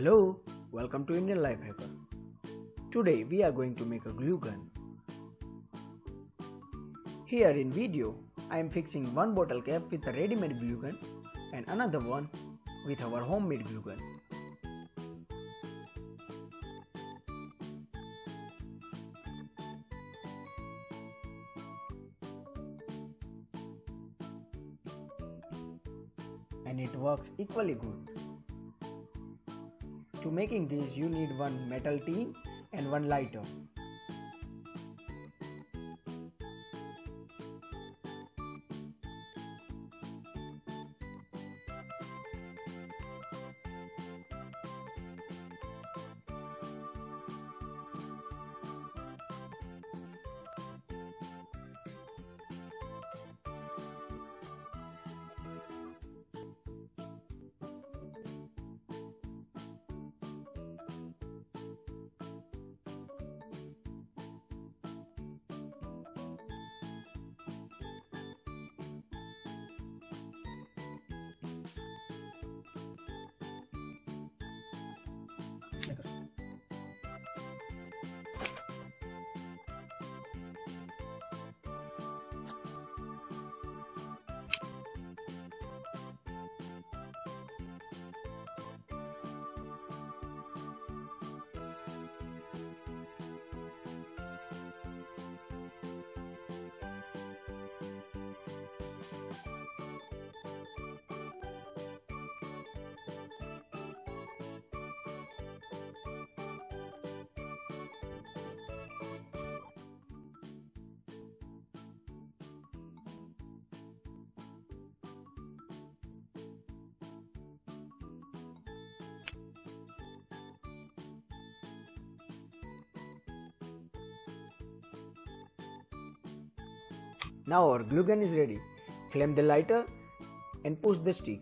Hello, welcome to Indian Life Hacker. Today we are going to make a glue gun. Here in video, I am fixing one bottle cap with a ready-made glue gun and another one with our homemade glue gun. And it works equally good. To making this you need one metal tin and one lighter. Now our glue gun is ready. Clamp the lighter and push the stick.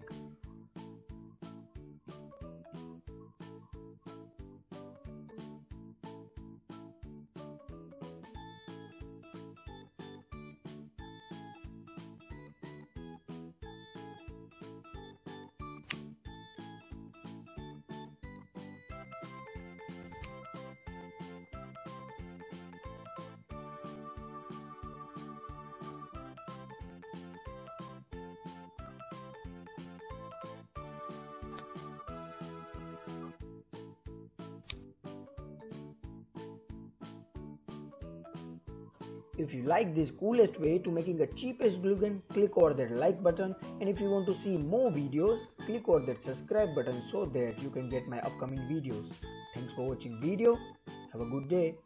If you like this coolest way to making a cheapest glue gun, click over that like button and if you want to see more videos, click over that subscribe button so that you can get my upcoming videos. Thanks for watching video. Have a good day.